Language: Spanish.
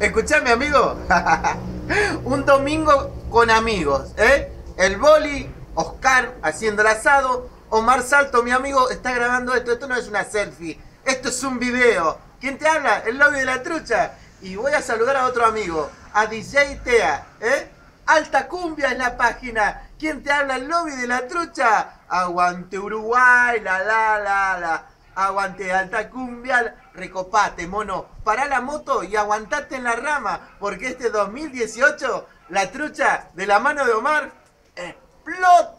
Escuchame, amigo. Un domingo con amigos, ¿eh? El boli, Oscar haciendo el asado, Omar Salto, mi amigo, está grabando esto. Esto no es una selfie, esto es un video. ¿Quién te habla? El lobby de la trucha. Y voy a saludar a otro amigo, a DJ Tea, ¿eh? Alta Cumbia es la página. ¿Quién te habla? El lobby de la trucha. Aguante Uruguay, la la la la. Aguante alta cumbia, recopate, mono. Pará la moto y aguantate en la rama, porque este 2018, la trucha de la mano de Omar explota.